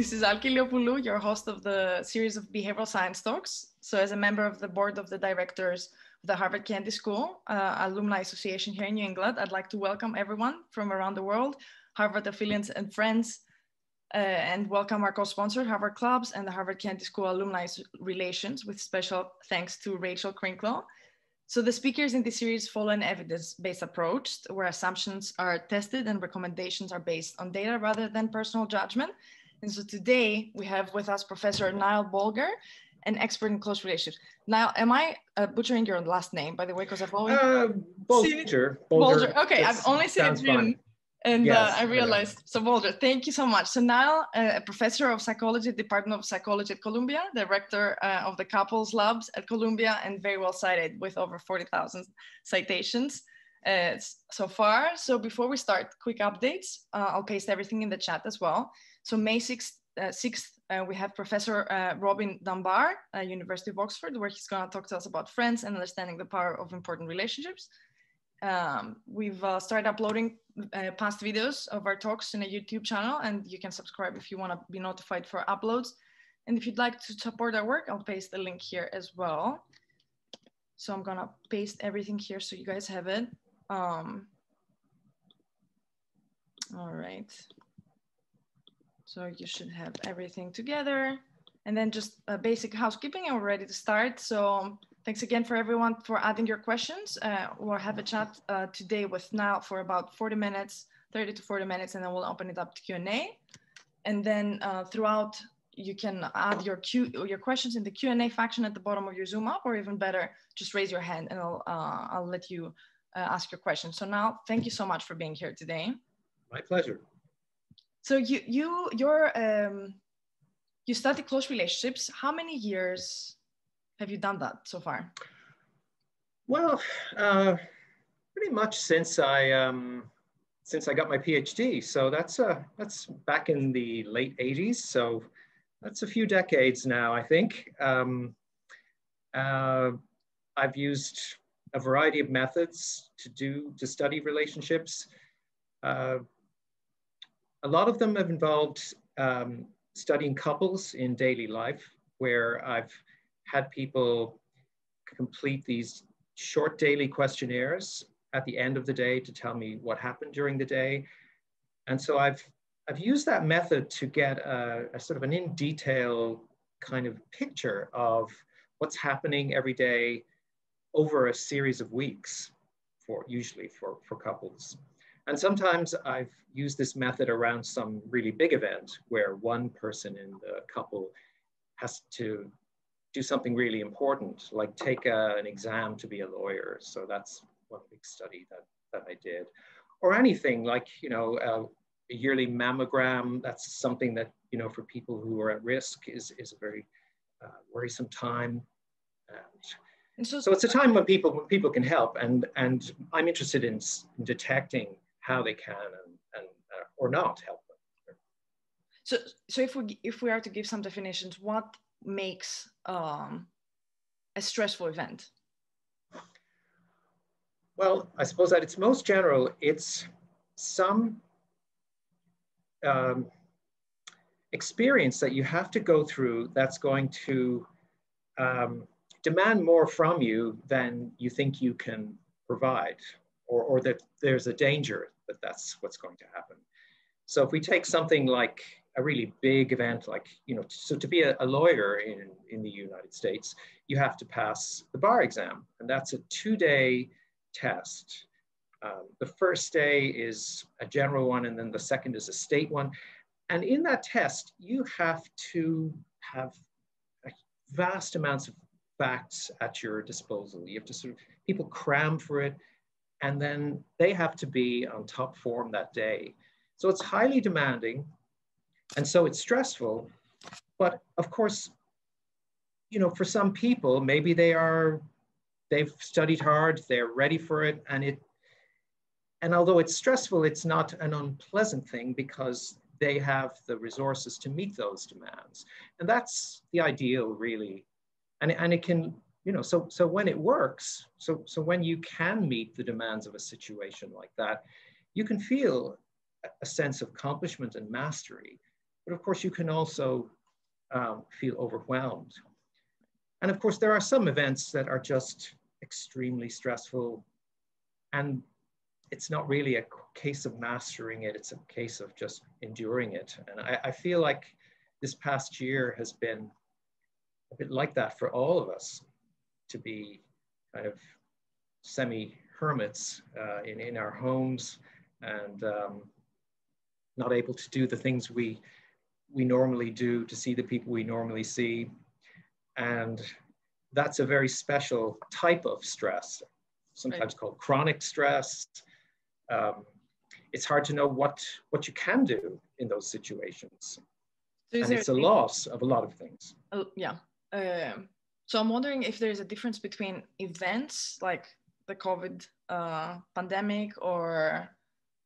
this is Alki Iliopoulou, your host of the series of behavioral science talks. So as a member of the board of the directors of the Harvard Kennedy School uh, Alumni Association here in New England, I'd like to welcome everyone from around the world, Harvard affiliates and friends, uh, and welcome our co-sponsor, Harvard Clubs and the Harvard Kennedy School Alumni Relations with special thanks to Rachel Krinklow. So the speakers in this series follow an evidence-based approach where assumptions are tested and recommendations are based on data rather than personal judgment. And so today we have with us Professor Niall Bolger, an expert in close relationships. Niall, am I uh, butchering your last name, by the way, because I've always uh, Bolger. Bolger. Okay, I've only seen it written. And uh, Yes, I I realized, so Bolger, thank you so much. So Niall, uh, a professor of psychology, Department of Psychology at Columbia, director uh, of the couples labs at Columbia, and very well cited with over 40,000 citations uh, so far. So before we start, quick updates. Uh, I'll paste everything in the chat as well. So May 6th, uh, 6th uh, we have Professor uh, Robin Dunbar, University of Oxford, where he's going to talk to us about friends and understanding the power of important relationships. Um, we've uh, started uploading uh, past videos of our talks in a YouTube channel, and you can subscribe if you want to be notified for uploads. And if you'd like to support our work, I'll paste the link here as well. So I'm gonna paste everything here so you guys have it. Um, all right. So you should have everything together. And then just a basic housekeeping and we're ready to start. So thanks again for everyone for adding your questions. Uh, we'll have a chat uh, today with Niall for about 40 minutes, 30 to 40 minutes, and then we'll open it up to Q&A. And then uh, throughout, you can add your Q, your questions in the Q&A faction at the bottom of your Zoom app, or even better, just raise your hand and I'll, uh, I'll let you uh, ask your question. So now, thank you so much for being here today. My pleasure. So you you your um you study close relationships. How many years have you done that so far? Well, uh, pretty much since I um, since I got my PhD. So that's uh, that's back in the late '80s. So that's a few decades now, I think. Um, uh, I've used a variety of methods to do to study relationships. Uh, a lot of them have involved um, studying couples in daily life, where I've had people complete these short daily questionnaires at the end of the day to tell me what happened during the day. And so I've, I've used that method to get a, a sort of an in detail kind of picture of what's happening every day over a series of weeks for usually for, for couples. And sometimes I've used this method around some really big event where one person in the couple has to do something really important, like take a, an exam to be a lawyer. So that's one big study that, that I did. Or anything like, you know, uh, a yearly mammogram, that's something that, you know, for people who are at risk is, is a very uh, worrisome time. And And so, so it's a time when people when people can help, and and I'm interested in, in detecting how they can and, and uh, or not help them. so, so if we if we are to give some definitions, what makes um, a stressful event? Well, I suppose at its most general, it's some um, experience that you have to go through that's going to um, demand more from you than you think you can provide, or, or that there's a danger that that's what's going to happen. So if we take something like a really big event, like, you know, so to be a, a lawyer in, in the United States, you have to pass the bar exam, and that's a two-day test. Um, the first day is a general one, and then the second is a state one. And in that test, you have to have vast amounts of facts at your disposal. You have to sort of, people cram for it, and then they have to be on top form that day. So it's highly demanding, and so it's stressful. But of course, you know, for some people, maybe they are they've studied hard, they're ready for it, and it and although it's stressful, it's not an unpleasant thing because they have the resources to meet those demands. And that's the ideal really. And, and it can, you know, so so when it works, so so when you can meet the demands of a situation like that, you can feel a sense of accomplishment and mastery. but of course you can also um, feel overwhelmed. And of course, there are some events that are just extremely stressful and it's not really a case of mastering it, it's a case of just enduring it. And I, I feel like this past year has been a bit like that for all of us to be kind of semi hermits uh, in, in our homes and um, not able to do the things we we normally do to see the people we normally see. And that's a very special type of stress sometimes right. called chronic stress. Um, it's hard to know what what you can do in those situations. So and it's a loss of a lot of things. Uh, yeah. Um, so i'm wondering if there's a difference between events like the covid uh, pandemic or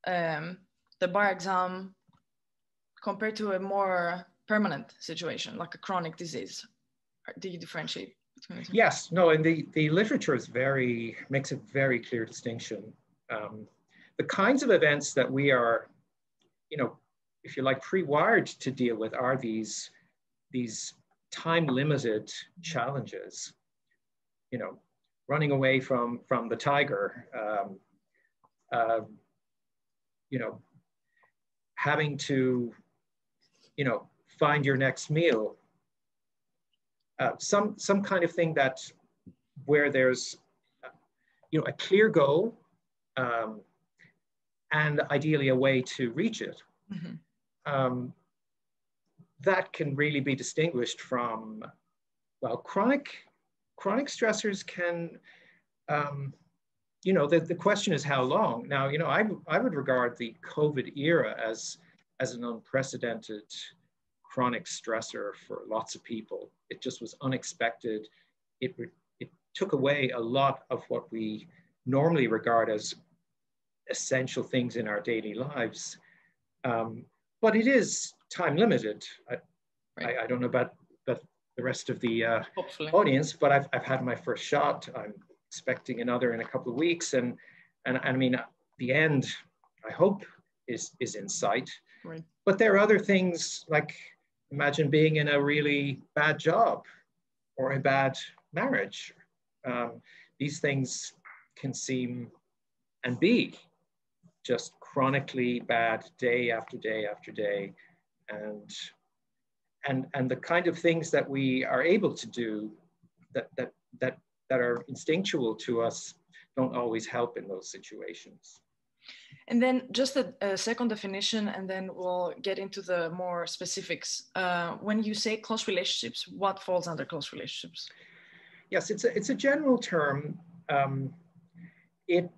um, the bar exam compared to a more permanent situation like a chronic disease. Do you differentiate between yes. No and the the literature is very makes a very clear distinction. Um, the kinds of events that we are, you know, if you like, pre-wired to deal with are these, these time-limited challenges. You know, running away from, from the tiger, um, uh, you know, having to, you know, find your next meal. Uh, some, some kind of thing that where there's, you know, a clear goal, um, and ideally a way to reach it. Mm-hmm. Um, that can really be distinguished from, well, chronic, chronic stressors can, um, you know, the, the question is how long. Now, you know, I, I would regard the COVID era as, as an unprecedented chronic stressor for lots of people. It just was unexpected. It, it took away a lot of what we normally regard as essential things in our daily lives. Um, but it is time limited. I, right. I, I, don't know about, about the rest of the uh, audience, but I've, I've had my first shot. I'm expecting another in a couple of weeks. And, and, and I mean, the end, I hope, is, is in sight. Right. But there are other things like imagine being in a really bad job or a bad marriage. Um, these things can seem and be just chronically bad day after day after day. And, and, and the kind of things that we are able to do that, that, that, that are instinctual to us don't always help in those situations. And then just a, a, second definition, and then we'll get into the more specifics. Uh, when you say close relationships, what falls under close relationships? Yes, it's a, it's a general term. Um, it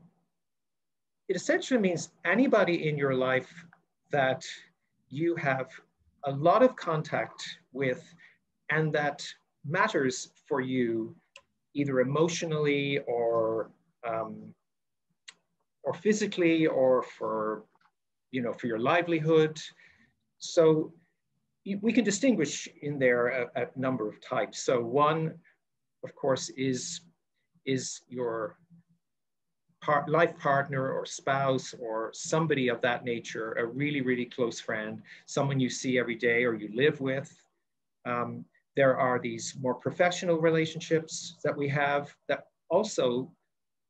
it essentially means anybody in your life that you have a lot of contact with and that matters for you either emotionally or um, or physically or for you know for your livelihood. So we can distinguish in there a, a number of types. So one of course is is your par life partner or spouse or somebody of that nature, a really, really close friend, someone you see every day or you live with. Um, there are these more professional relationships that we have that also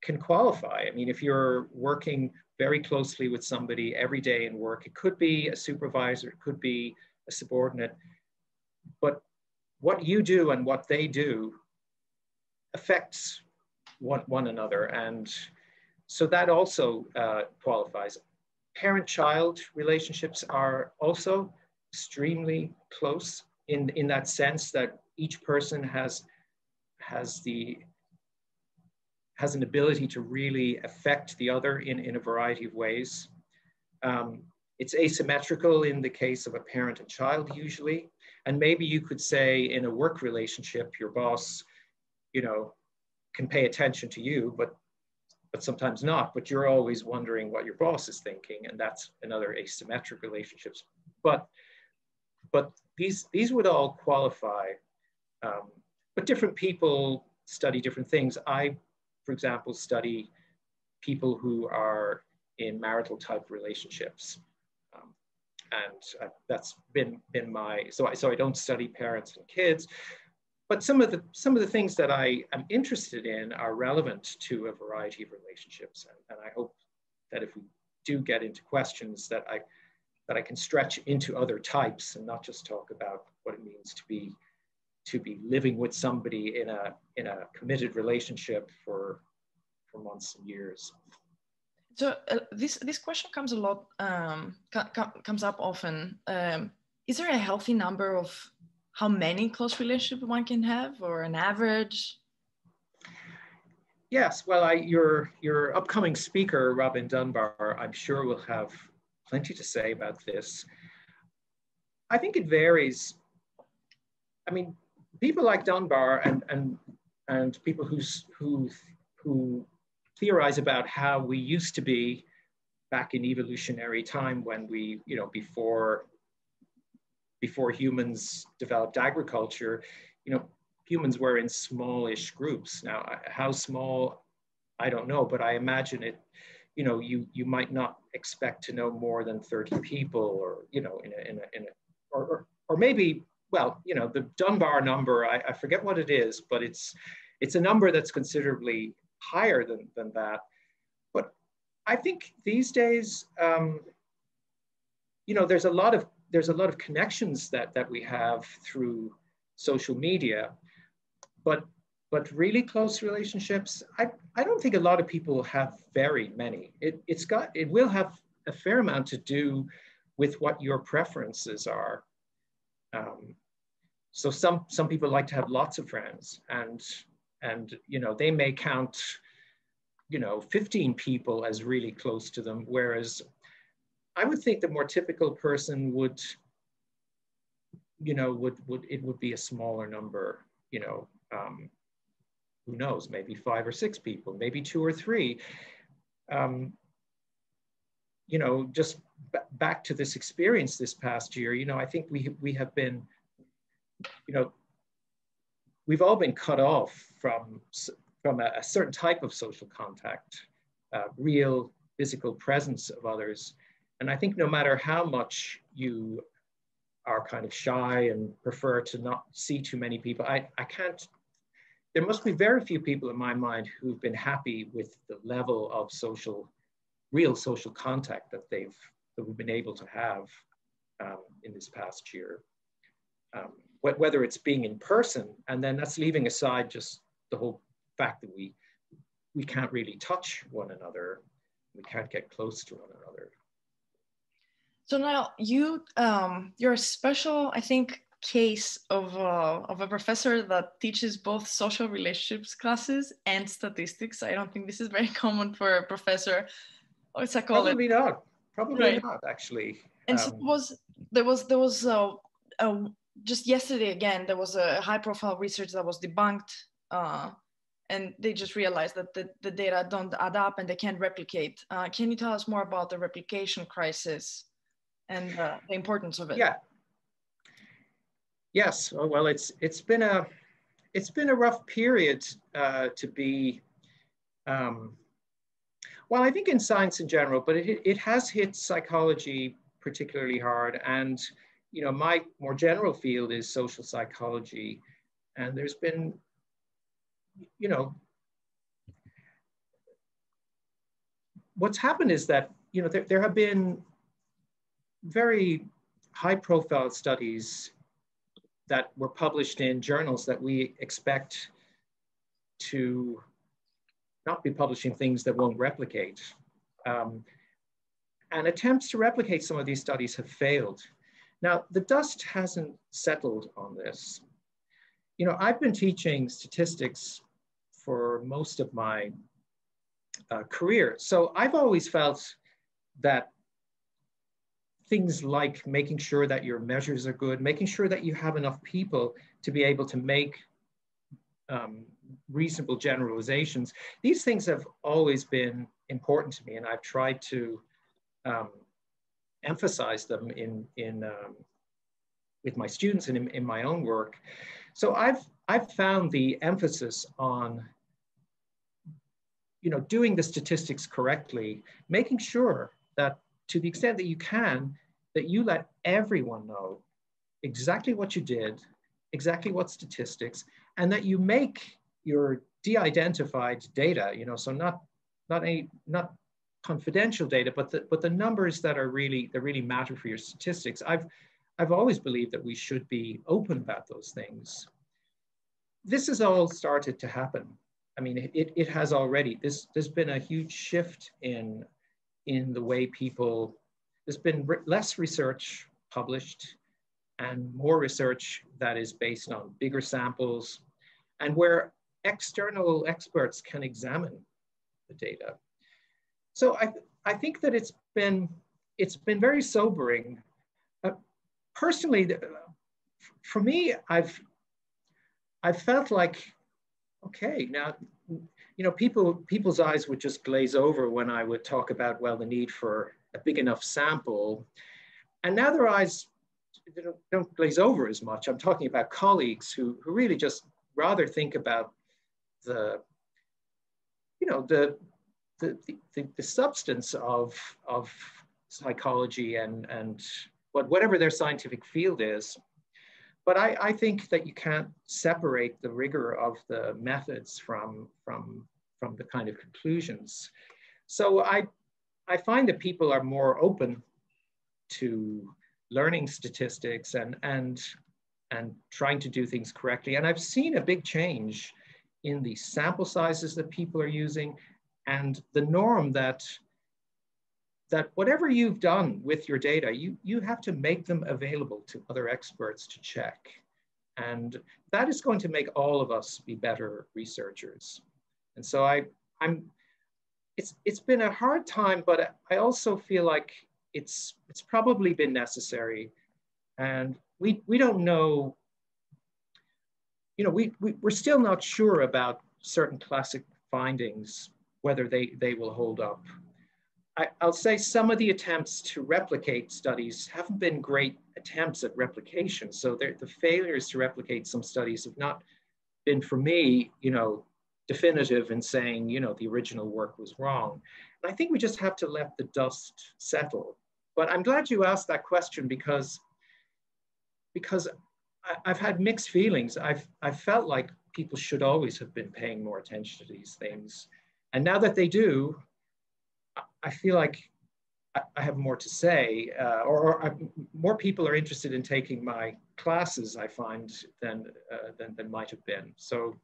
can qualify. I mean, if you're working very closely with somebody every day in work, it could be a supervisor, it could be a subordinate, but what you do and what they do affects one, one another. And so that also uh, qualifies. Parent-child relationships are also extremely close in, in that sense that each person has, has, the, has an ability to really affect the other in, in a variety of ways. Um, it's asymmetrical in the case of a parent and child usually. And maybe you could say in a work relationship, your boss, you know, can pay attention to you, but but sometimes not. But you're always wondering what your boss is thinking, and that's another asymmetric relationships. But but these these would all qualify. Um, but different people study different things. I, for example, study people who are in marital type relationships. Um, and uh, that's been been my so I so I don't study parents and kids, but some of the some of the things that I am interested in are relevant to a variety of relationships, and, and I hope that if we do get into questions that I that I can stretch into other types and not just talk about what it means to be to be living with somebody in a in a committed relationship for for months and years. So uh, this this question comes a lot um, comes up often. Um, is there a healthy number of how many close relationships one can have, or an average? Yes, well, I, your your upcoming speaker, Robin Dunbar, I'm sure will have plenty to say about this. I think it varies. I mean, people like Dunbar and and and people who's who who theorize about how we used to be back in evolutionary time when we, you know, before before humans developed agriculture, you know, humans were in smallish groups. Now, how small, I don't know, but I imagine it, you know, you, you might not expect to know more than 30 people or, you know, in a, in a, in a or, or, or maybe, well, you know, the Dunbar number, I, I forget what it is, but it's, it's a number that's considerably higher than, than that. But I think these days, um, you know, there's a lot of there's a lot of connections that that we have through social media, but but really close relationships, I, I don't think a lot of people have very many. It, it's got it will have a fair amount to do with what your preferences are. Um, so some some people like to have lots of friends, and and you know they may count you know 15 people as really close to them whereas i would think the more typical person would you know would would it would be a smaller number you know um, who knows maybe five or six people maybe two or three um, you know just back to this experience this past year you know i think we we have been you know we've all been cut off from, from a, a certain type of social contact, uh, real physical presence of others. And I think no matter how much you are kind of shy and prefer to not see too many people, I, I can't, there must be very few people in my mind who've been happy with the level of social, real social contact that they've, that we've been able to have um, in this past year. Um, whether it's being in person, and then that's leaving aside just the whole fact that we we can't really touch one another, we can't get close to one another. So now you um, you're a special, I think, case of uh, of a professor that teaches both social relationships classes and statistics. I don't think this is very common for a professor or psychology. Probably not. Probably right. not, actually. And um, so was there was there was a, a just yesterday again there was a high profile research that was debunked uh, and they just realized that the, the data don't add up and they can't replicate uh, can you tell us more about the replication crisis and uh, the importance of it. Yeah. Yes. Well it's it's been a it's been a rough period uh, to be um, well i think in science in general but it, it has hit psychology particularly hard. And you know, my more general field is social psychology, and there's been, you know, what's happened is that, you know, there, there have been very high profile studies that were published in journals that we expect to not be publishing things that won't replicate. Um, and attempts to replicate some of these studies have failed. Now, the dust hasn't settled on this. You know, I've been teaching statistics for most of my uh, career. So I've always felt that things like making sure that your measures are good, making sure that you have enough people to be able to make um, reasonable generalizations, these things have always been important to me and I've tried to um, emphasize them in, in um, with my students and in, in my own work. So I've, I've found the emphasis on you know, doing the statistics correctly, making sure that to the extent that you can, that you let everyone know exactly what you did, exactly what statistics, and that you make your de-identified data, you know, so not not any not confidential data, but the but the numbers that are really that really matter for your statistics. I've I've always believed that we should be open about those things. This has all started to happen. I mean, it, it has already. This, there's been a huge shift in, in the way people, there's been less research published and more research that is based on bigger samples and where external experts can examine the data. So I, I think that it's been, it's been very sobering. Uh, personally, for me, I've, I've felt like, okay, now, you know, people, people's eyes would just glaze over when I would talk about, well, the need for a big enough sample. And now their eyes don't, don't glaze over as much. I'm talking about colleagues who, who really just rather think about the, you know, the, the, the, the substance of, of psychology and, and what, whatever their scientific field is. But I, I think that you can't separate the rigor of the methods from, from, from the kind of conclusions. So I, I find that people are more open to learning statistics and, and, and trying to do things correctly. And I've seen a big change in the sample sizes that people are using and the norm that that whatever you've done with your data, you, you have to make them available to other experts to check. And that is going to make all of us be better researchers. And so I, I'm, it's, it's been a hard time, but I also feel like it's, it's probably been necessary. And we, we don't know, you know, we, we, we're still not sure about certain classic findings, whether they, they will hold up. I, will say some of the attempts to replicate studies haven't been great attempts at replication. So the failures to replicate some studies have not been, for me, you know, definitive in saying, you know, the original work was wrong. And I think we just have to let the dust settle. But I'm glad you asked that question because, because I, have had mixed feelings. I've, I've felt like people should always have been paying more attention to these things. And now that they do, I feel like I have more to say, uh, or, or I, more people are interested in taking my classes, I find, than, uh, than, than might have been. So,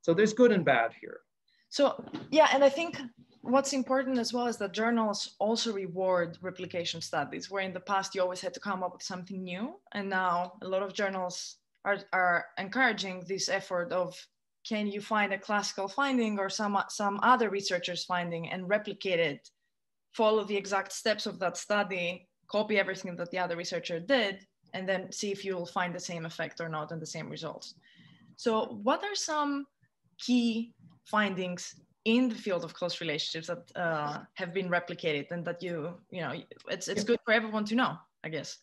so there's good and bad here. So, yeah, and I think what's important as well is that journals also reward replication studies, where in the past you always had to come up with something new. And now a lot of journals are, are encouraging this effort of can you find a classical finding or some, some other researcher's finding and replicate it follow the exact steps of that study, copy everything that the other researcher did, and then see if you'll find the same effect or not and the same results. So what are some key findings in the field of close relationships that uh, have been replicated and that you, you know, it's, it's good for everyone to know, I guess.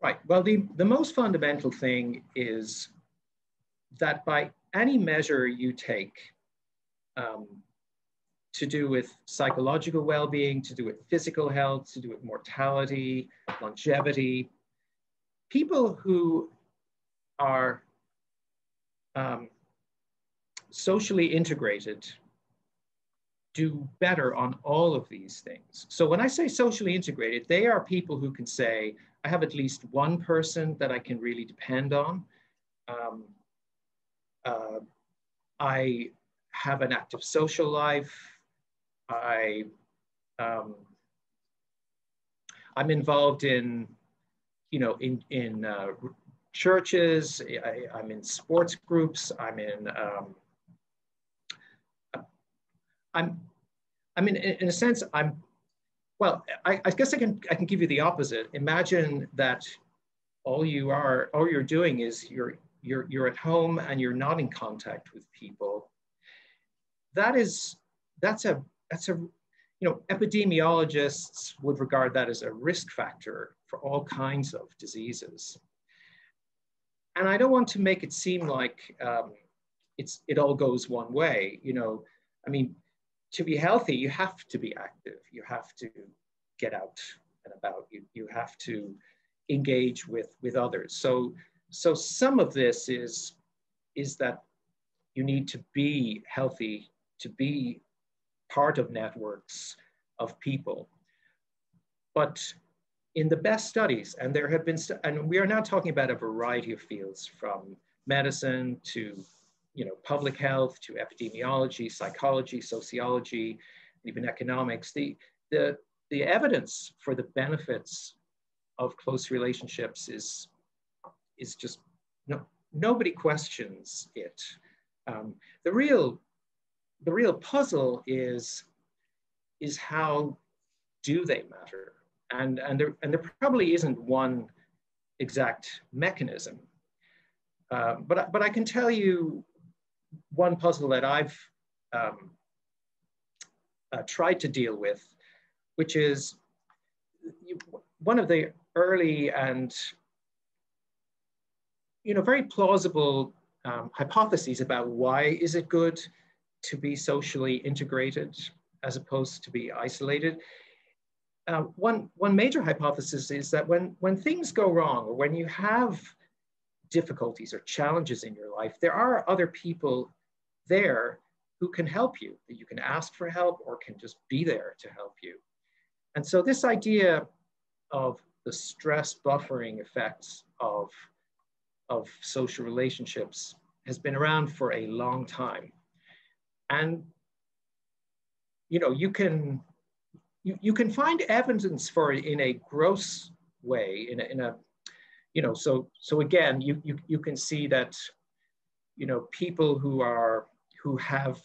Right. Well, the, the most fundamental thing is that by any measure you take, um, to do with psychological well-being, to do with physical health, to do with mortality, longevity. People who are um, socially integrated do better on all of these things. So when I say socially integrated, they are people who can say, I have at least one person that I can really depend on. Um, uh, I have an active social life. I, um, I'm involved in, you know, in, in uh, churches, I, am in sports groups, I'm in, um, I'm, I mean, in, in, a sense, I'm, well, I, I guess I can, I can give you the opposite. Imagine that all you are, all you're doing is you're, you're, you're at home and you're not in contact with people. That is, that's a that's a, you know, epidemiologists would regard that as a risk factor for all kinds of diseases. And I don't want to make it seem like um, it's, it all goes one way. You know, I mean, to be healthy, you have to be active. You have to get out and about. You, you have to engage with, with others. So, so some of this is, is that you need to be healthy, to be part of networks of people. But in the best studies, and there have been, and we are now talking about a variety of fields from medicine to you know, public health to epidemiology, psychology, sociology, even economics, the, the, the evidence for the benefits of close relationships is, is just, no, nobody questions it. Um, the real, the real puzzle is, is how do they matter? And, and, there, and there probably isn't one exact mechanism. Uh, but, but I can tell you one puzzle that I've um, uh, tried to deal with, which is you, one of the early and you know very plausible um, hypotheses about why is it good to be socially integrated as opposed to be isolated. Uh, one, one major hypothesis is that when, when things go wrong or when you have difficulties or challenges in your life, there are other people there who can help you, that you can ask for help or can just be there to help you. And so this idea of the stress buffering effects of, of social relationships has been around for a long time. And you know, you can you, you can find evidence for it in a gross way, in a, in a you know, so so again, you, you you can see that you know people who are who have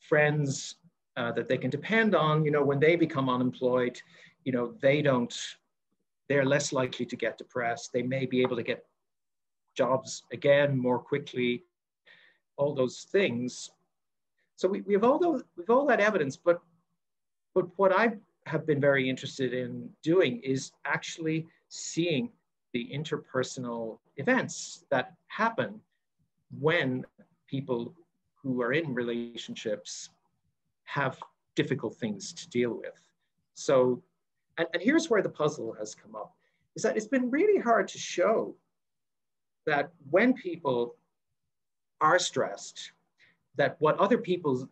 friends uh, that they can depend on, you know, when they become unemployed, you know, they don't, they're less likely to get depressed. They may be able to get jobs again more quickly, all those things. So we, we have all those, we've all that evidence, but, but what I have been very interested in doing is actually seeing the interpersonal events that happen when people who are in relationships have difficult things to deal with. So, and, and here's where the puzzle has come up, is that it's been really hard to show that when people are stressed, that what other people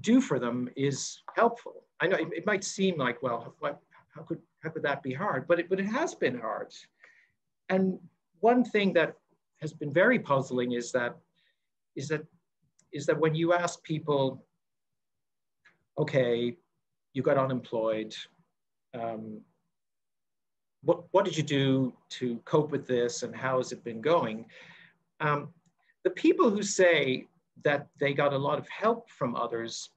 do for them is helpful. I know it, it might seem like, well, what, how could how could that be hard? But it, but it has been hard. And one thing that has been very puzzling is that is that is that when you ask people, okay, you got unemployed, um, what, what did you do to cope with this and how has it been going? Um, the people who say that they got a lot of help from others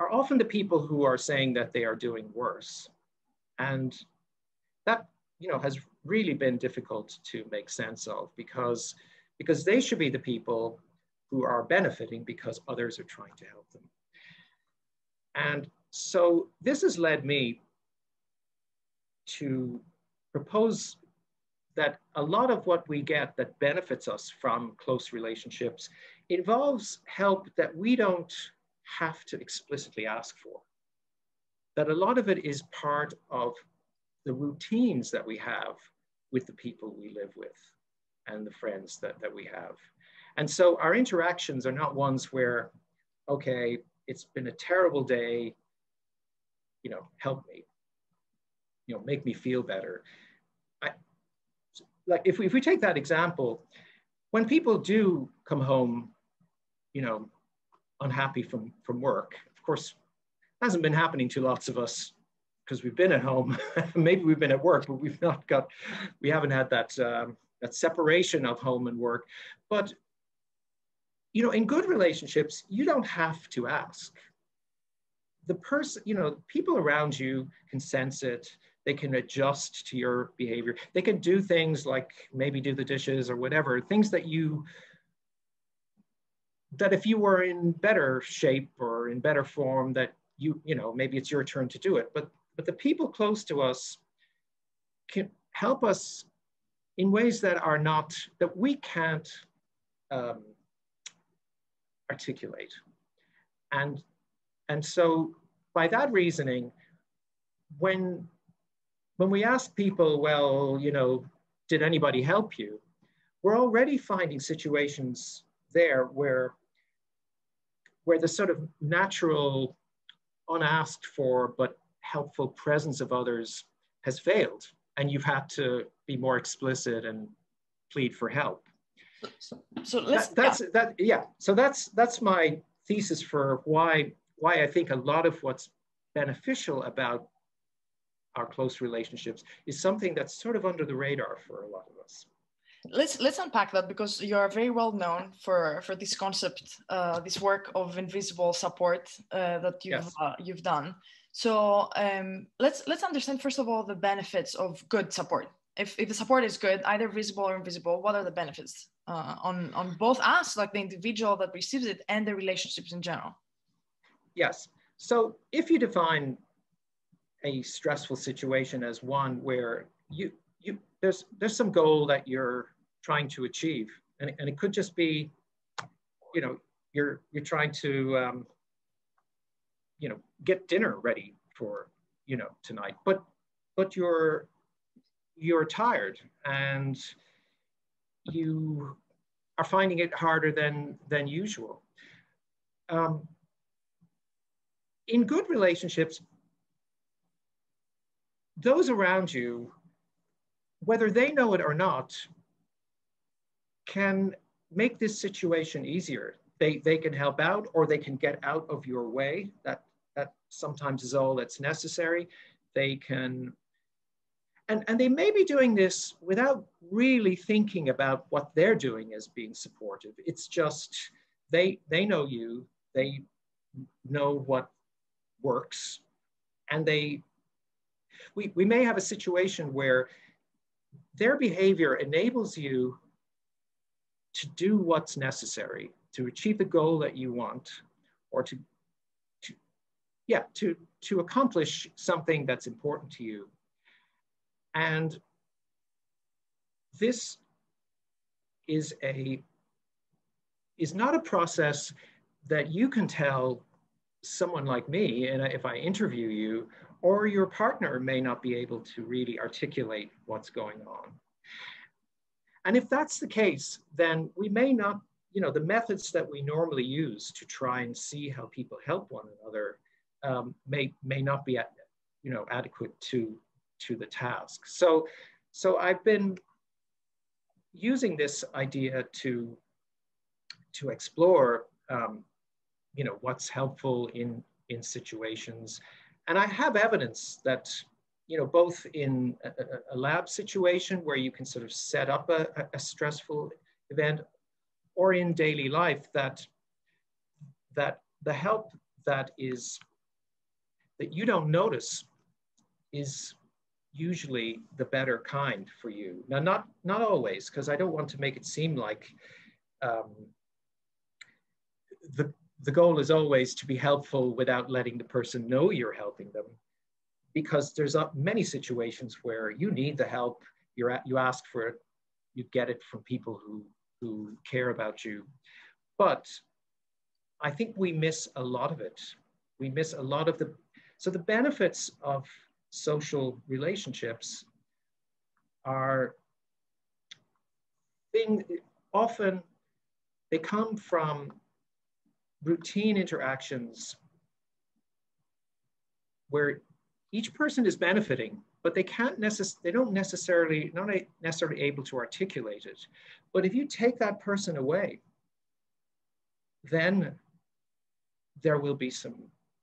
are often the people who are saying that they are doing worse. And that you know, has really been difficult to make sense of because, because they should be the people who are benefiting because others are trying to help them. And so this has led me to propose that a lot of what we get that benefits us from close relationships involves help that we don't have to explicitly ask for. That a lot of it is part of the routines that we have with the people we live with and the friends that, that we have. And so our interactions are not ones where, okay, it's been a terrible day, you know, help me, you know, make me feel better. I, like if we, if we take that example, when people do come home, you know, unhappy from, from work, of course, hasn't been happening to lots of us because we've been at home. Maybe we've been at work, but we've not got, we haven't had that um, that separation of home and work. But you know, in good relationships, you don't have to ask. The person, you know, people around you can sense it. They can adjust to your behavior. They can do things like maybe do the dishes or whatever, things that you, that if you were in better shape or in better form, that you, you know, maybe it's your turn to do it. But, but the people close to us can help us in ways that are not, that we can't um, articulate. And, and so by that reasoning, when, when we ask people, well, you know, did anybody help you? We're already finding situations there where, where the sort of natural, unasked for, but helpful presence of others has failed. And you've had to be more explicit and plead for help. So, so let's that, that's yeah. that yeah. So that's that's my thesis for why why I think a lot of what's beneficial about our close relationships is something that's sort of under the radar for a lot of us. Let's let's unpack that because you are very well known for for this concept, uh, this work of invisible support uh, that you've yes. uh, you've done. So um, let's let's understand first of all the benefits of good support. If if the support is good, either visible or invisible, what are the benefits uh, on on both us, like the individual that receives it, and the relationships in general? Yes. So if you define a stressful situation as one where you you there's there's some goal that you're trying to achieve. And, and it could just be you know you're you're trying to um, you know get dinner ready for you know tonight but but you're you're tired and you are finding it harder than than usual. Um, in good relationships those around you, whether they know it or not, can make this situation easier. They, they can help out or they can get out of your way. That, that sometimes is all that's necessary. They can, and, and they may be doing this without really thinking about what they're doing as being supportive. It's just they, they know you, they know what works, and they we, we may have a situation where their behavior enables you to do what's necessary to achieve the goal that you want or to, to yeah, to, to accomplish something that's important to you. And this is a is not a process that you can tell someone like me and if i interview you or your partner may not be able to really articulate what's going on. And if that's the case, then we may not, you know, the methods that we normally use to try and see how people help one another um, may, may not be, you know, adequate to, to the task. So, so I've been using this idea to, to explore, um, you know, what's helpful in, in situations and I have evidence that, you know, both in a, a lab situation where you can sort of set up a, a stressful event or in daily life that, that the help that is, that you don't notice is usually the better kind for you. Now, not, not always, because I don't want to make it seem like um, the, the goal is always to be helpful without letting the person know you're helping them because there's uh, many situations where you need the help. You're at, you ask for it you get it from people who who care about you. But i think we miss a lot of it. We miss a lot of the so the benefits of social relationships are thing often they come from routine interactions where each person is benefiting, but they can't necess- they don't necessarily, not necessarily able to articulate it. But if you take that person away, then there will be some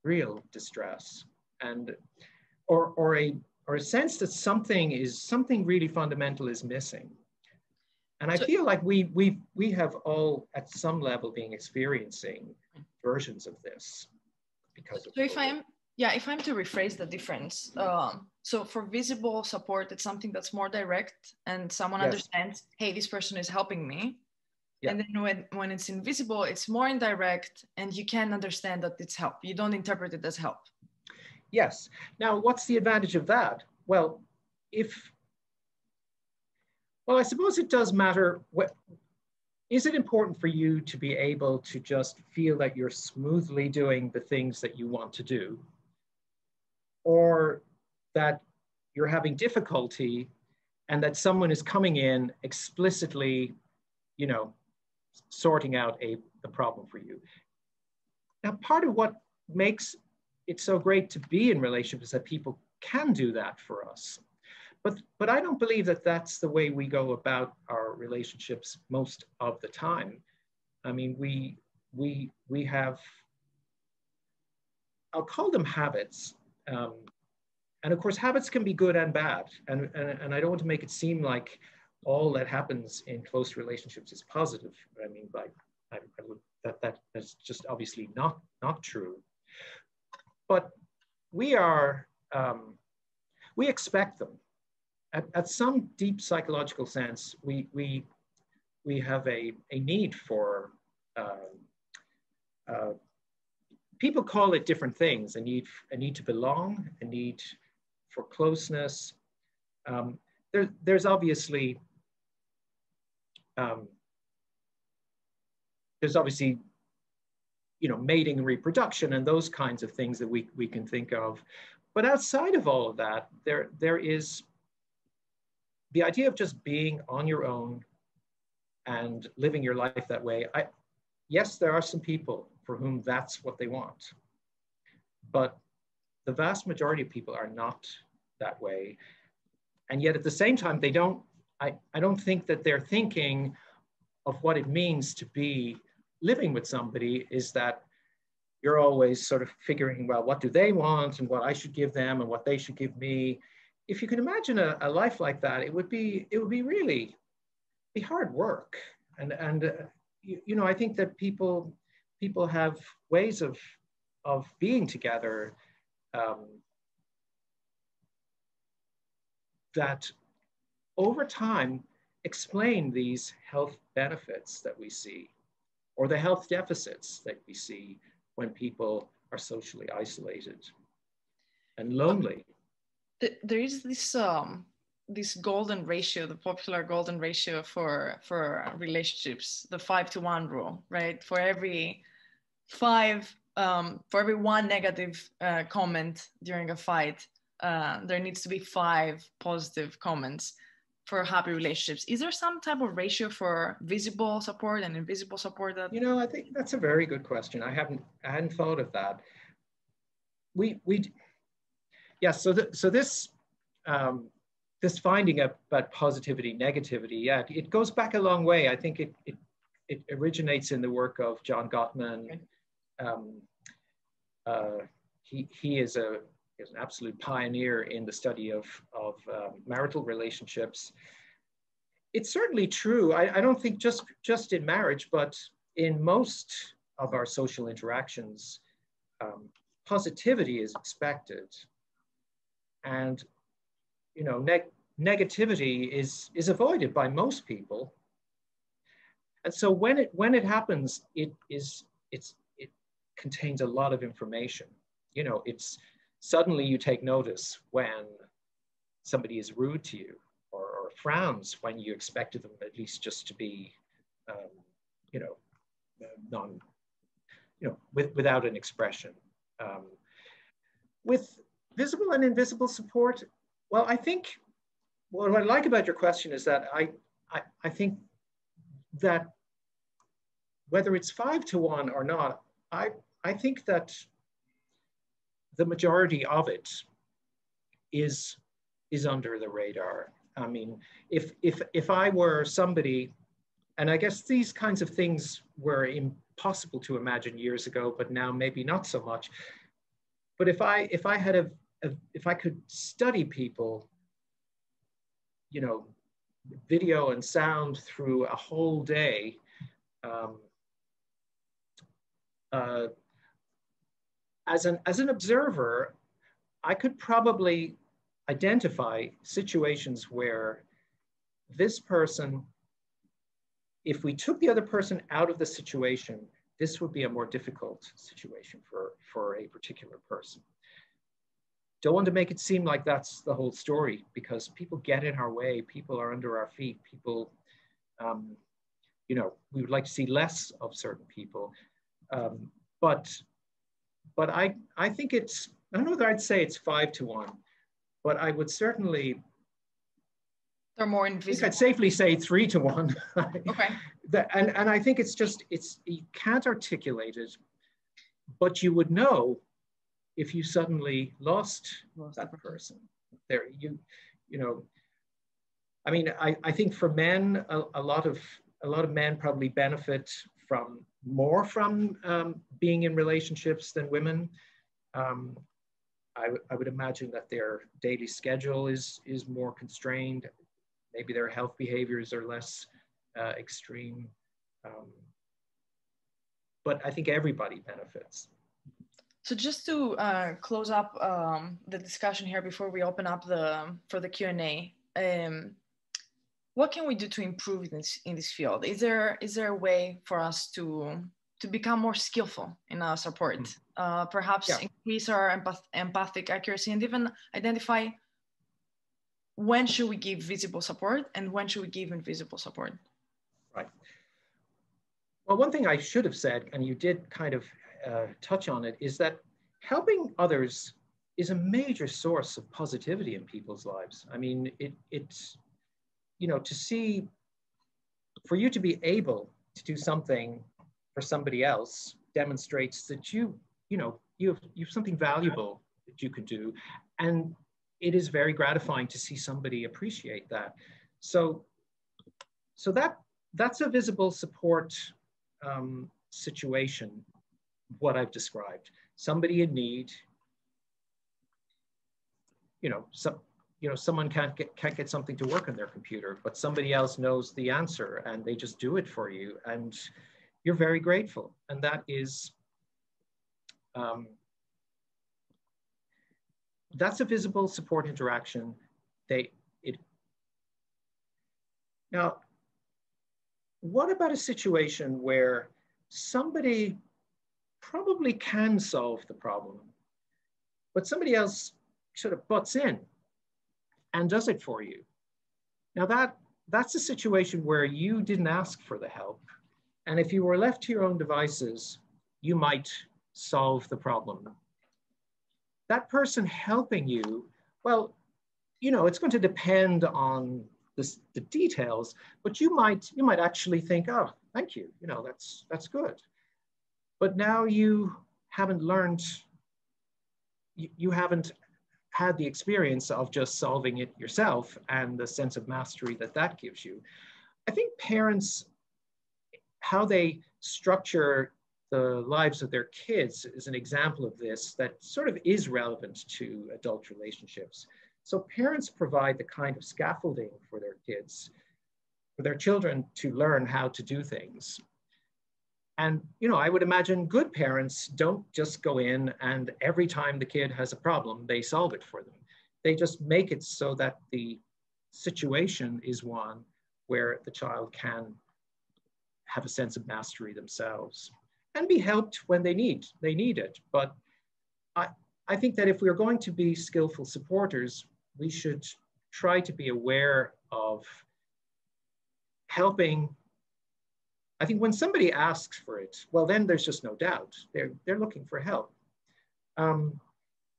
real distress and or, or a or a sense that something is something really fundamental is missing. And I so, feel like we we we have all at some level been experiencing versions of this because so if i'm yeah if i'm to rephrase the difference um, so for visible support it's something that's more direct and someone yes. understands hey this person is helping me yeah. and then when when it's invisible it's more indirect and you can understand that it's help you don't interpret it as help yes now what's the advantage of that well if well i suppose it does matter what is it important for you to be able to just feel that you're smoothly doing the things that you want to do? Or that you're having difficulty and that someone is coming in explicitly, you know, sorting out a the problem for you. Now, part of what makes it so great to be in relationships is that people can do that for us. But, but I don't believe that that's the way we go about our relationships most of the time. I mean, we, we, we have, I'll call them habits. Um, and of course, habits can be good and bad. And, and, and I don't want to make it seem like all that happens in close relationships is positive. I mean, by I, I would, that, that that's just obviously not, not true. But we are, um, we expect them. At, at some deep psychological sense, we, we, we have a, a need for, uh, uh, people call it different things, a need, a need to belong, a need for closeness. Um, there, there's obviously um, there's obviously you know mating and reproduction and those kinds of things that we, we can think of. But outside of all of that there there is the idea of just being on your own and living your life that way. I yes there are some people for whom that's what they want but the vast majority of people are not that way and yet at the same time they don't i, I don't think that they're thinking of what it means to be living with somebody is that you're always sort of figuring, well, what do they want and what I should give them and what they should give me. If you can imagine a, a life like that, it would be it would be really be hard work. And and uh, you, you know, I think that people people have ways of of being together um, that over time explain these health benefits that we see or the health deficits that we see when people are socially isolated and lonely. There is this um, this golden ratio, the popular golden ratio for for relationships, the five to one rule, right? For every five, um, for every one negative uh, comment during a fight, uh, there needs to be five positive comments for happy relationships. Is there some type of ratio for visible support and invisible support that you know i think that's a very good question. I haven't i hadn't thought of that. We we yeah so the, so this um, this finding about positivity negativity yeah it goes back a long way. I think it it, it originates in the work of john gottman um, uh, he he is a is an absolute pioneer in the study of, of um, marital relationships. It's certainly true. I, I, don't think just, just in marriage, but in most of our social interactions, um, positivity is expected. And, you know, neg negativity is, is avoided by most people. And so when it, when it happens, it is, it's, it contains a lot of information. You know, it's, suddenly you take notice when somebody is rude to you or, or frowns when you expected them at least just to be, um, you know, non, you know, with, without an expression. Um, with visible and invisible support, well, I think what I like about your question is that I, I, I think that whether it's five to one or not, I, I think that the majority of it is is under the radar. I mean, if if if I were somebody, and I guess these kinds of things were impossible to imagine years ago, but now maybe not so much. But if I if I had a, a if I could study people, you know, video and sound through a whole day, um, uh, as an, as an observer, I could probably identify situations where this person, if we took the other person out of the situation, this would be a more difficult situation for, for a particular person. Don't want to make it seem like that's the whole story because people get in our way, people are under our feet, people, um, you know, we would like to see less of certain people. Um, but but I, I think it's, I don't know that I'd say it's five to one, but I would certainly they're more invisible. I'd safely say three to one. okay. That, and, and I think it's just, it's, you can't articulate it, but you would know if you suddenly lost, lost that person. There, you, you know, I mean, I, I think for men, a, a lot of, a lot of men probably benefit from more from um, being in relationships than women. Um, I, I would imagine that their daily schedule is, is more constrained maybe their health behaviors are less uh, extreme. Um, but I think everybody benefits. So just to uh, close up um, the discussion here before we open up the for the Q and A, um, what can we do to improve this in this field? Is there is there a way for us to to become more skillful in our support? Mm. Uh, perhaps yeah. increase our empath empathic accuracy and even identify when should we give visible support and when should we give invisible support? Right. Well, one thing I should have said, and you did kind of uh, touch on it, is that helping others is a major source of positivity in people's lives. I mean, it, it's, you know, to see, for you to be able to do something for somebody else demonstrates that you, you know, you have, you have something valuable that you can do. And it is very gratifying to see somebody appreciate that. So, so that that's a visible support um, situation, what I've described. Somebody in need, you know, some, you know, someone can't get, can't get something to work on their computer, but somebody else knows the answer and they just do it for you. And you're very grateful. And that is, um, that's a visible support interaction. They, it, now, what about a situation where somebody probably can solve the problem, but somebody else sort of butts in and does it for you? Now that, that's a situation where you didn't ask for the help. And if you were left to your own devices, you might solve the problem that person helping you, well, you know, it's going to depend on this, the details, but you might you might actually think, oh, thank you, you know, that's that's good. But now you haven't learned, you, you haven't had the experience of just solving it yourself and the sense of mastery that that gives you. I think parents, how they structure the lives of their kids is an example of this that sort of is relevant to adult relationships. So parents provide the kind of scaffolding for their kids, for their children to learn how to do things. And, you know, I would imagine good parents don't just go in and every time the kid has a problem, they solve it for them. They just make it so that the situation is one where the child can have a sense of mastery themselves and be helped when they need they need it. But I, I think that if we're going to be skillful supporters, we should try to be aware of helping. I think when somebody asks for it, well, then there's just no doubt they're they're looking for help. Um,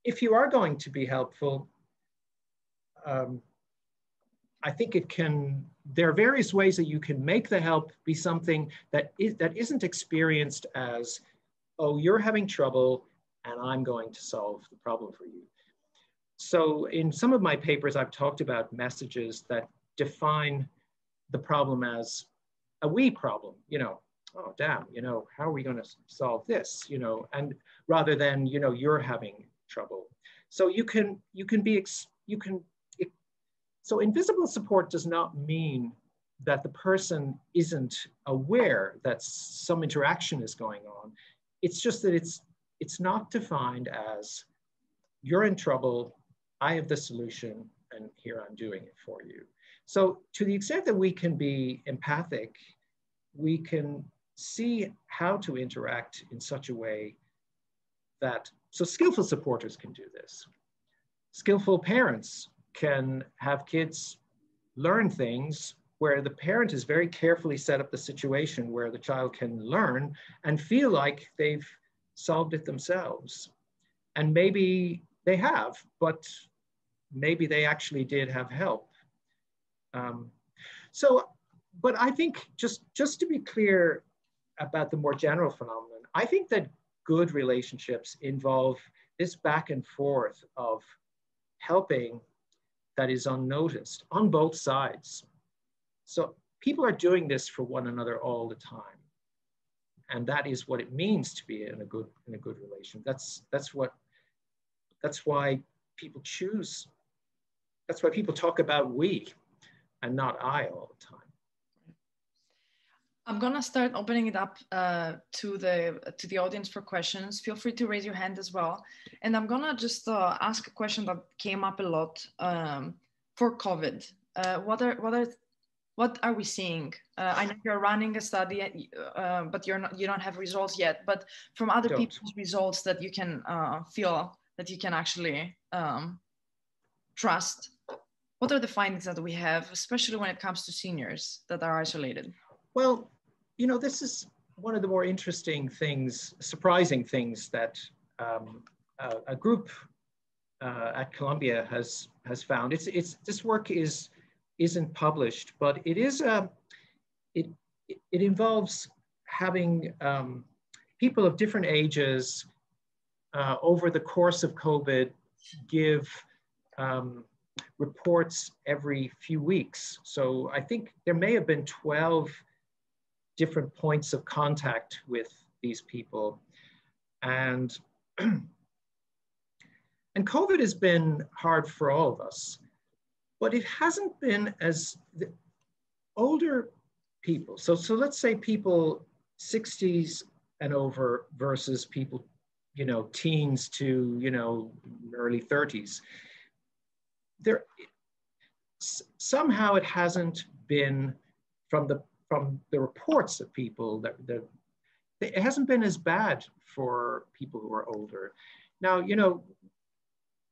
if you are going to be helpful, um, I think it can, there are various ways that you can make the help be something that, is, that isn't experienced as, oh, you're having trouble and I'm going to solve the problem for you. So in some of my papers, I've talked about messages that define the problem as a we problem, you know, oh damn, you know, how are we going to solve this, you know, and rather than, you know, you're having trouble. So you can, you can be, you can so invisible support does not mean that the person isn't aware that some interaction is going on. It's just that it's, it's not defined as you're in trouble, I have the solution, and here I'm doing it for you. So to the extent that we can be empathic, we can see how to interact in such a way that, so skillful supporters can do this. Skillful parents can have kids learn things where the parent has very carefully set up the situation where the child can learn and feel like they've solved it themselves. And maybe they have, but maybe they actually did have help. Um, so, but I think just, just to be clear about the more general phenomenon, I think that good relationships involve this back and forth of helping that is unnoticed on both sides. So people are doing this for one another all the time. And that is what it means to be in a good in a good relation. That's that's what that's why people choose. That's why people talk about we and not I all the time. I'm gonna start opening it up uh, to the to the audience for questions. Feel free to raise your hand as well, and I'm gonna just uh, ask a question that came up a lot um, for COVID. Uh, what are what are what are we seeing? Uh, I know you're running a study, uh, but you're not you don't have results yet. But from other don't. people's results that you can uh, feel that you can actually um, trust, what are the findings that we have, especially when it comes to seniors that are isolated? Well, you know, this is one of the more interesting things, surprising things that um, a, a, group uh, at Columbia has has found. It's it's this work is isn't published, but it is a uh, it it involves having um, people of different ages uh, over the course of COVID give um, reports every few weeks. So I think there may have been 12 different points of contact with these people. And, and COVID has been hard for all of us, but it hasn't been as the older people. So, so let's say people 60s and over versus people, you know, teens to, you know, early 30s. There, somehow it hasn't been from the from the reports of people that, that it hasn't been as bad for people who are older. Now, you know,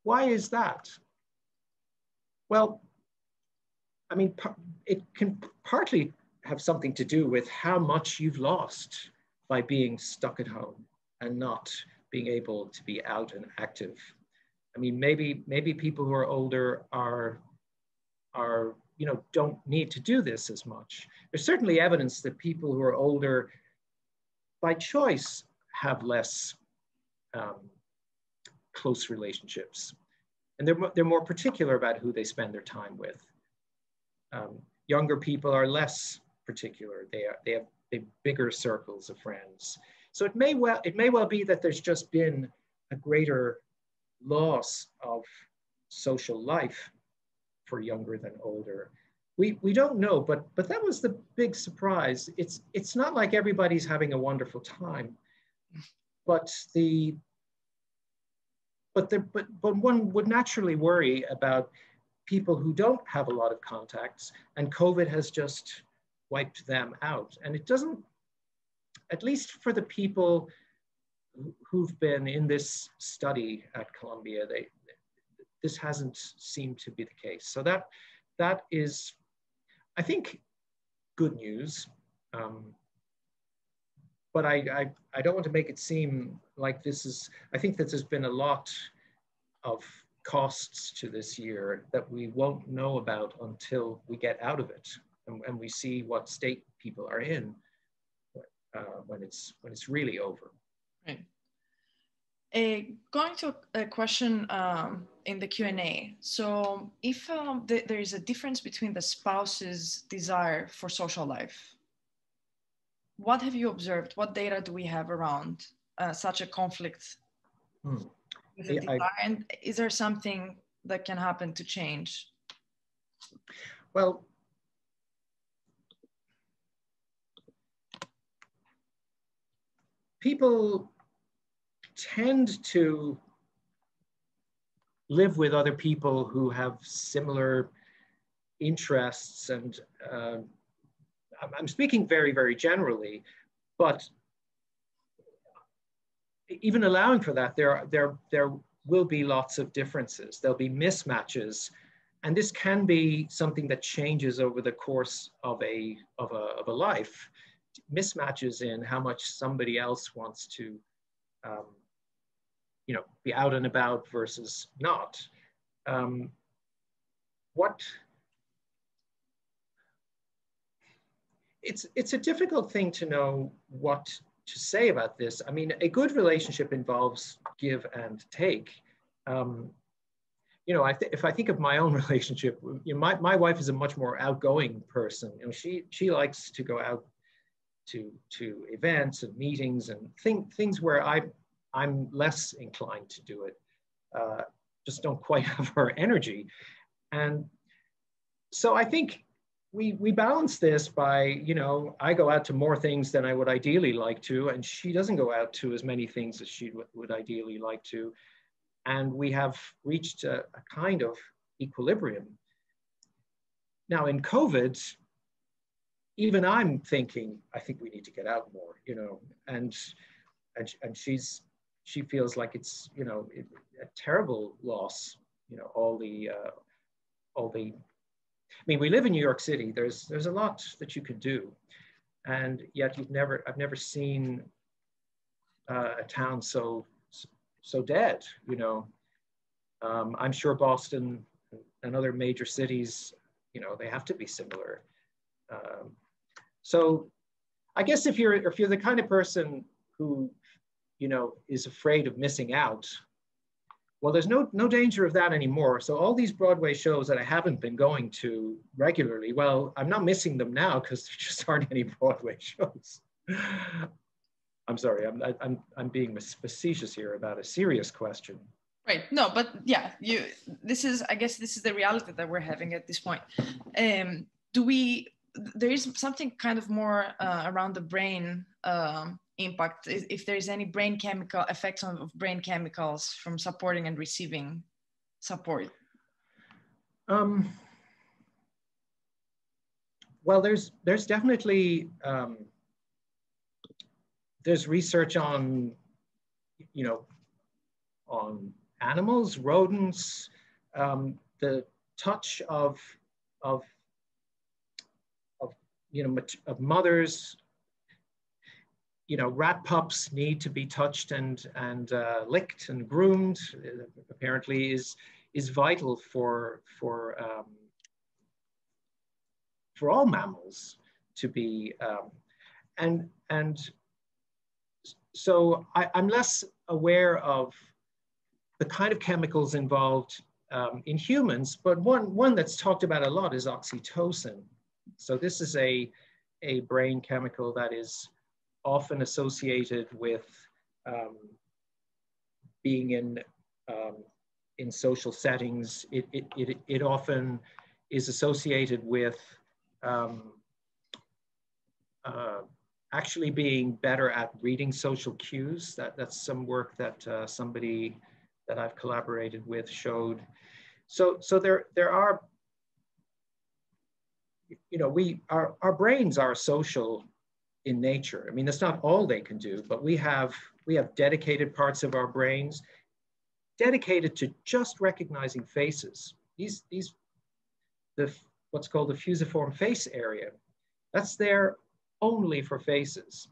why is that? Well, I mean, it can partly have something to do with how much you've lost by being stuck at home and not being able to be out and active. I mean, maybe maybe people who are older are are you know, don't need to do this as much. There's certainly evidence that people who are older by choice have less um, close relationships. And they're, they're more particular about who they spend their time with. Um, younger people are less particular. They, are, they, have, they bigger circles of friends. So it may, well, it may well be that there's just been a greater loss of social life for younger than older. We, we don't know, but, but that was the big surprise. It's, it's not like everybody's having a wonderful time, but the, but, there, but, but one would naturally worry about people who don't have a lot of contacts and COVID has just wiped them out. And it doesn't, at least for the people who've been in this study at Columbia, they, this hasn't seemed to be the case. So that, that is, I think, good news. Um, but I, I, I don't want to make it seem like this is, I think that there's been a lot of costs to this year that we won't know about until we get out of it and, and we see what state people are in uh, when, it's, when it's really over. Right. Uh, going to a question um, in the Q&A. So if um, th there is a difference between the spouse's desire for social life, what have you observed? What data do we have around uh, such a conflict? Hmm. I, and is there something that can happen to change? Well, people tend to live with other people who have similar interests and uh, I'm speaking very, very generally, but even allowing for that, there, there, there will be lots of differences. There'll be mismatches. And this can be something that changes over the course of a, of a, of a life. Mismatches in how much somebody else wants to um, you know, be out and about versus not. Um, what it's it's a difficult thing to know what to say about this. I mean, a good relationship involves give and take. Um, you know, I if I think of my own relationship, you know, my, my wife is a much more outgoing person. You know, she she likes to go out to to events and meetings and think, things where I I'm less inclined to do it. Uh, just don't quite have her energy, and so I think we we balance this by you know I go out to more things than I would ideally like to, and she doesn't go out to as many things as she would, would ideally like to, and we have reached a, a kind of equilibrium. Now in COVID, even I'm thinking I think we need to get out more, you know, and and and she's she feels like it's you know a terrible loss, you know, all the uh, all the I mean, we live in New York City. There's there's a lot that you could do, and yet you've never I've never seen uh, a town so so dead. You know, um, I'm sure Boston and other major cities, you know, they have to be similar. Um, so, I guess if you're if you're the kind of person who, you know, is afraid of missing out, well, there's no, no danger of that anymore. So all these Broadway shows that I haven't been going to regularly, well, I'm not missing them now because there just aren't any Broadway shows. I'm sorry, I'm, I'm, I'm being facetious here about a serious question. Right. No, but yeah, you. This is, I guess, this is the reality that we're having at this point. Um, do we? There is something kind of more uh, around the brain um, impact. If there's any brain chemical effects of brain chemicals from supporting and receiving support. Um, well there's there's definitely um, there's research on you know on animals rodents um, the touch of of you know of mothers you know, rat pups need to be touched and, and uh, licked and groomed, uh, apparently is, is vital for, for, um, for all mammals to be, um, and, and so I, am less aware of the kind of chemicals involved um, in humans, but one, one that's talked about a lot is oxytocin. So this is a, a brain chemical that is often associated with um, being in um, in social settings. It, it, it, it, often is associated with um, uh, actually being better at reading social cues. That, that's some work that uh, somebody that I've collaborated with showed. So, so there, there are, you know, we, our, our brains are social in nature. I mean, that's not all they can do, but we have, we have dedicated parts of our brains dedicated to just recognizing faces. These, these, the, what's called the fusiform face area, that's there only for faces,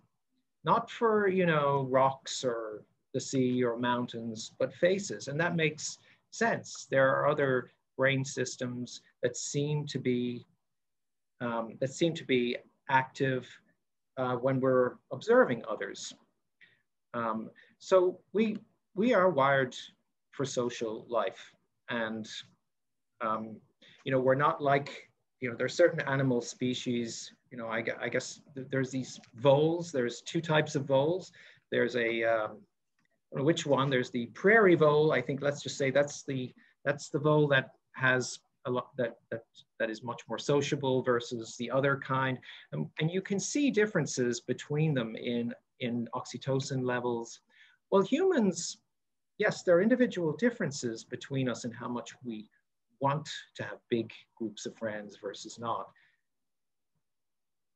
not for, you know, rocks or the sea or mountains, but faces. And that makes sense. There are other brain systems that seem to be, um, that seem to be active uh, when we're observing others. Um, so we, we are wired for social life. And, um, you know, we're not like, you know, there's certain animal species, you know, I, I guess there's these voles, there's two types of voles. There's a, um, which one, there's the prairie vole. I think let's just say that's the, that's the vole that has a lot that, that, that is much more sociable versus the other kind. And, and you can see differences between them in, in oxytocin levels. Well, humans, yes, there are individual differences between us and how much we want to have big groups of friends versus not.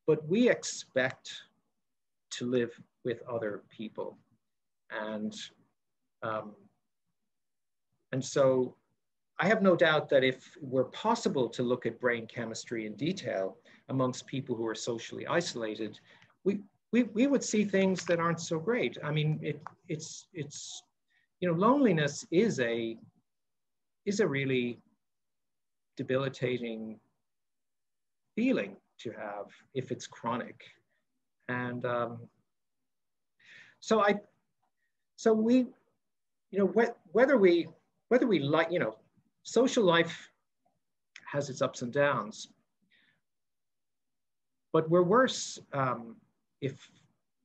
But we expect to live with other people. And, um, and so I have no doubt that if it were possible to look at brain chemistry in detail amongst people who are socially isolated, we, we, we would see things that aren't so great. I mean, it, it's, it's, you know, loneliness is a, is a really debilitating feeling to have if it's chronic. And um, so I, so we, you know, wh whether we, whether we like, you know, social life has its ups and downs, but we're worse um, if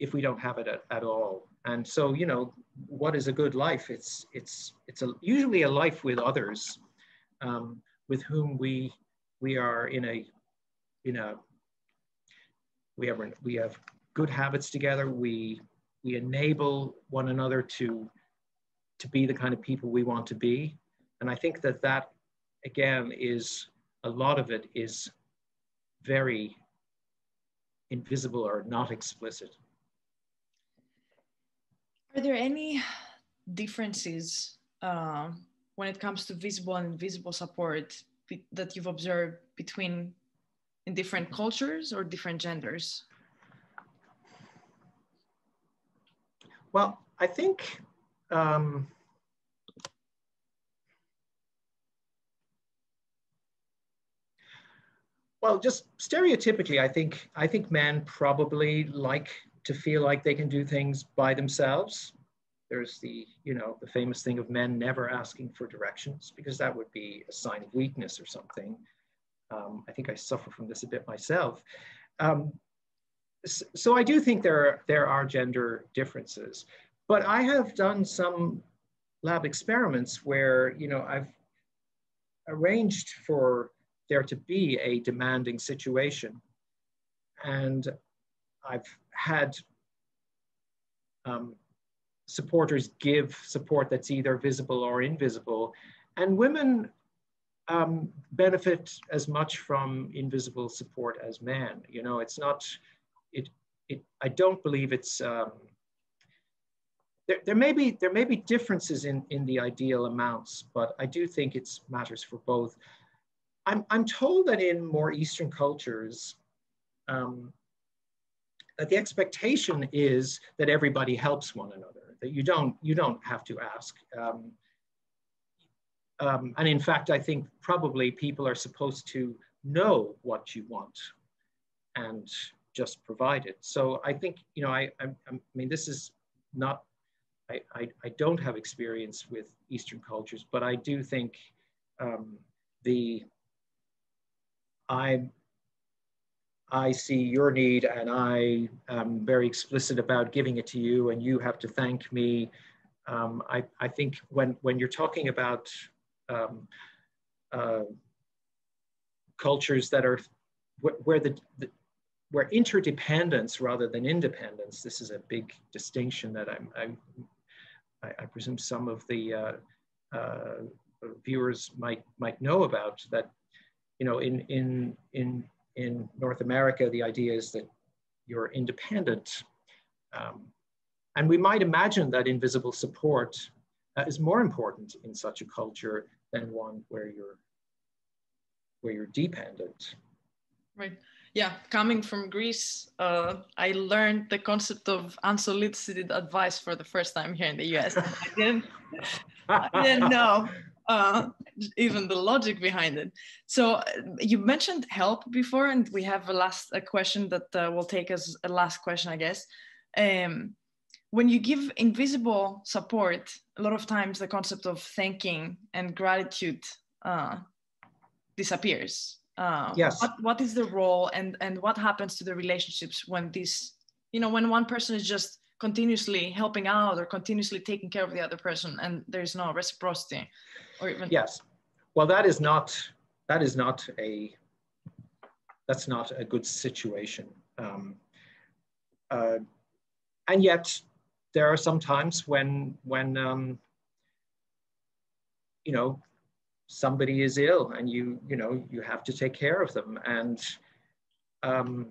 if we don't have it at, at all. And so, you know, what is a good life? It's it's it's a, usually a life with others, um, with whom we we are in a in a we have we have good habits together. We we enable one another to to be the kind of people we want to be, and I think that that again is a lot of it is very invisible or not explicit. Are there any differences uh, when it comes to visible and invisible support that you've observed between in different cultures or different genders? Well, I think um, well, just stereotypically, I think I think men probably like to feel like they can do things by themselves. There's the you know the famous thing of men never asking for directions because that would be a sign of weakness or something. Um, I think I suffer from this a bit myself. Um, so I do think there are, there are gender differences, but I have done some lab experiments where, you know, I've arranged for there to be a demanding situation. And I've had um, supporters give support that's either visible or invisible. And women um, benefit as much from invisible support as men. You know, it's not, it, it, I don't believe it's, um, there, there may be there may be differences in, in the ideal amounts, but I do think it's matters for both. I'm, I'm told that in more Eastern cultures, um, that the expectation is that everybody helps one another, that you don't, you don't have to ask. Um, um, and in fact, I think probably people are supposed to know what you want and just provide it. So I think, you know, I, I, I mean, this is not, I, I, I, don't have experience with Eastern cultures, but I do think um, the, I, I see your need and I am very explicit about giving it to you and you have to thank me. Um, I, I think when, when you're talking about um, uh, cultures that are wh where the, the, where interdependence rather than independence. This is a big distinction that I'm, I'm I, I presume some of the uh, uh, viewers might might know about. That you know in in in in North America, the idea is that you're independent. Um, and we might imagine that invisible support uh, is more important in such a culture than one where you're where you're dependent. Right. Yeah, coming from Greece, uh, I learned the concept of unsolicited advice for the first time here in the US. I didn't, I didn't know uh, even the logic behind it. So uh, you mentioned help before, and we have a last a question that uh, will take us a last question, I guess. Um, when you give invisible support, a lot of times the concept of thanking and gratitude uh, disappears. Uh, yes. What, what is the role and, and what happens to the relationships when this, you know, when one person is just continuously helping out or continuously taking care of the other person and there's no reciprocity or even. Yes. Well, that is not, that is not a, that's not a good situation. Um, uh, and yet there are some times when when um, you know somebody is ill and you you know you have to take care of them and um,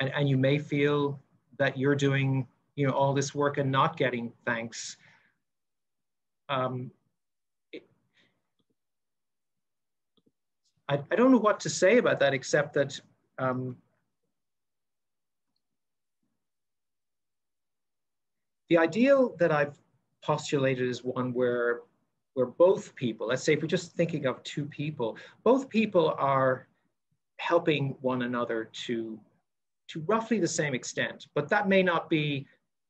and, and you may feel that you're doing you know all this work and not getting thanks. Um, it, I, I don't know what to say about that except that um, The ideal that I've postulated is one where, where both people, let's say if we're just thinking of two people, both people are helping one another to, to roughly the same extent, but that may not be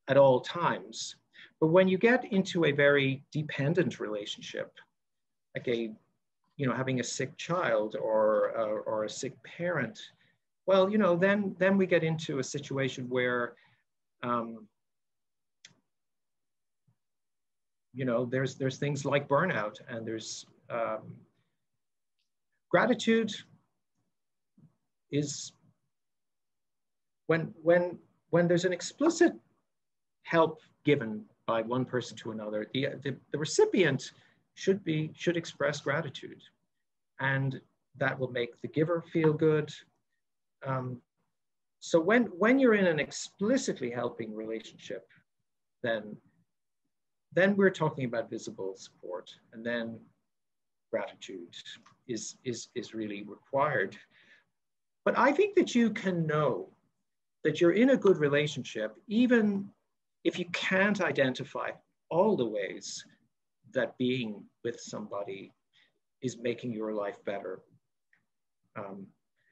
at all times. But when you get into a very dependent relationship, like a, you know, having a sick child or, uh, or a sick parent, well, you know, then, then we get into a situation where, um, you know, there's, there's things like burnout and there's um, gratitude is when, when, when there's an explicit help given by one person to another, the, the, the recipient should be, should express gratitude. And that will make the giver feel good. Um, so when, when you're in an explicitly helping relationship, then, then we're talking about visible support and then gratitude is, is, is really required. But I think that you can know that you're in a good relationship, even if you can't identify all the ways that being with somebody is making your life better. Um,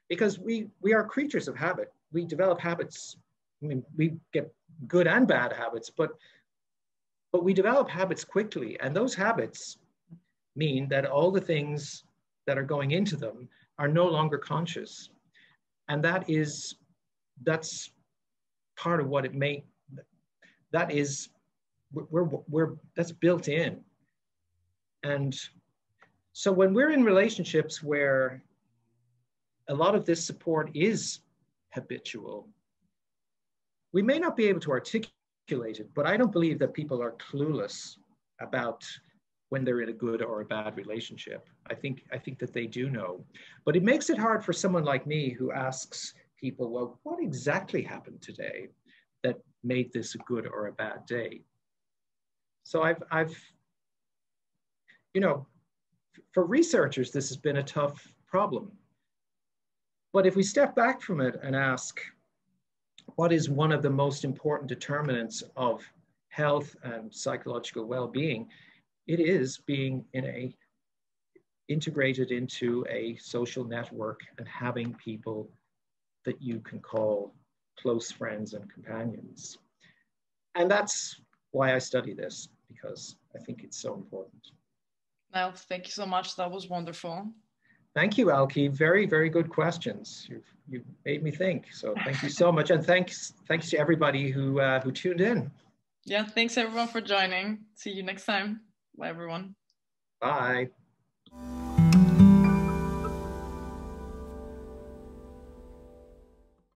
because we, we are creatures of habit. We develop habits. I mean, we get good and bad habits, but, but we develop habits quickly. And those habits mean that all the things that are going into them are no longer conscious and that is that's part of what it may that is we're, we're that's built in and so when we're in relationships where a lot of this support is habitual we may not be able to articulate it but i don't believe that people are clueless about when they're in a good or a bad relationship. I think I think that they do know. But it makes it hard for someone like me who asks people, well, what exactly happened today that made this a good or a bad day? So I've I've you know, for researchers, this has been a tough problem. But if we step back from it and ask, what is one of the most important determinants of health and psychological well-being? it is being in a integrated into a social network and having people that you can call close friends and companions. And that's why I study this, because I think it's so important. Niall, thank you so much. That was wonderful. Thank you, Alki. Very, very good questions. You've, you've made me think. So thank you so much. And thanks, thanks to everybody who, uh, who tuned in. Yeah, thanks everyone for joining. See you next time. Bye, everyone. Bye.